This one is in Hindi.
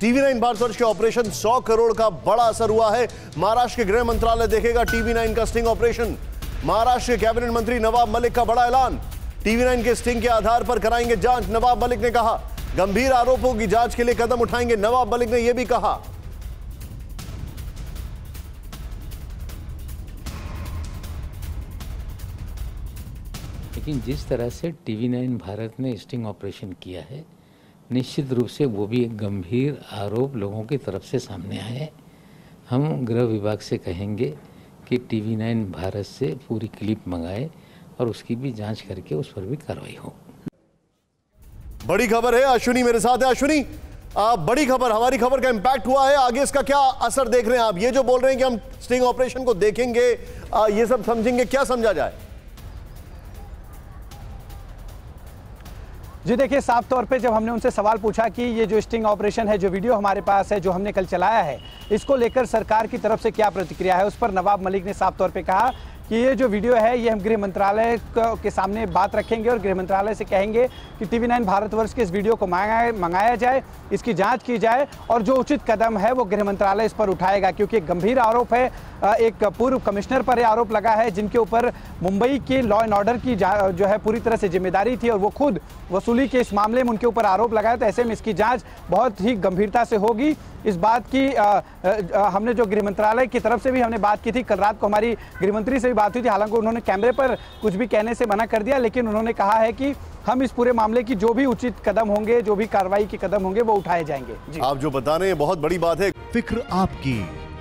टीवी नाइन भारतवर्ष के ऑपरेशन 100 करोड़ का बड़ा असर हुआ है। महाराष्ट्र के गृह मंत्रालय देखेगा टीवी नाइन का स्टिंग ऑपरेशन। महाराष्ट्र के कैबिनेट मंत्री नवाब मलिक का बड़ा ऐलान। टीवी नाइन के स्टिंग के आधार पर कराएँगे जाँच, नवाब मलिक ने कहा। गंभीर आरोपों की जाँच के लिए कदम उठाएँगे, नवाब मलिक ने यह भी कहा। लेकिन जिस तरह से टीवी नाइन भारत ने स्टिंग ऑपरेशन किया है निश्चित रूप से वो भी एक गंभीर आरोप लोगों की तरफ़ से सामने आए हम गृह विभाग से कहेंगे कि टीवी नाइन भारत से पूरी क्लिप मंगाए और उसकी भी जाँच करके उस पर भी कार्रवाई हो। बड़ी खबर है अश्विनी मेरे साथ है। अश्विनी बड़ी खबर हमारी खबर का इंपैक्ट हुआ है। आगे इसका क्या असर देख रहे हैं आप? ये जो बोल रहे हैं कि हम स्टिंग ऑपरेशन को देखेंगे आ, ये सब समझेंगे क्या समझा जाए? जी देखिए, साफ़ तौर पे जब हमने उनसे सवाल पूछा कि ये जो स्टिंग ऑपरेशन है, जो वीडियो हमारे पास है, जो हमने कल चलाया है, इसको लेकर सरकार की तरफ़ से क्या प्रतिक्रिया है, उस पर नवाब मलिक ने साफ़ तौर पे कहा कि ये जो वीडियो है, ये हम गृह मंत्रालय के सामने बात रखेंगे और गृह मंत्रालय से कहेंगे कि टीवी नाइन भारतवर्ष के इस वीडियो को मंगाया मंगाया जाए, इसकी जाँच की जाए और जो उचित कदम है, वो गृह मंत्रालय इस पर उठाएगा, क्योंकि एक गंभीर आरोप है एक पूर्व कमिश्नर पर आरोप लगा है जिनके ऊपर मुंबई के लॉ एंड ऑर्डर की जो है पूरी तरह से ज़िम्मेदारी थी और वो खुद वसूली के इस मामले में उनके ऊपर आरोप लगाया तो ऐसे में इसकी जाँच बहुत ही गंभीरता से होगी। इस बात की आ, आ, हमने जो गृह मंत्रालय की तरफ़ से भी हमने बात की थी कल रात को हमारी गृह मंत्री से भी बात हुई थी हालाँकि उन्होंने कैमरे पर कुछ भी कहने से मना कर दिया लेकिन उन्होंने कहा है कि हम इस पूरे मामले की जो भी उचित कदम होंगे जो भी कार्रवाई के कदम होंगे वो उठाए जाएँगे। जी। आप जो बता रहे हैं बहुत बड़ी बात है। फ़िक्र आपकी।